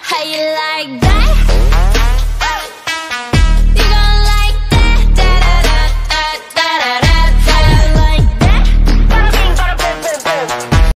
How you like that?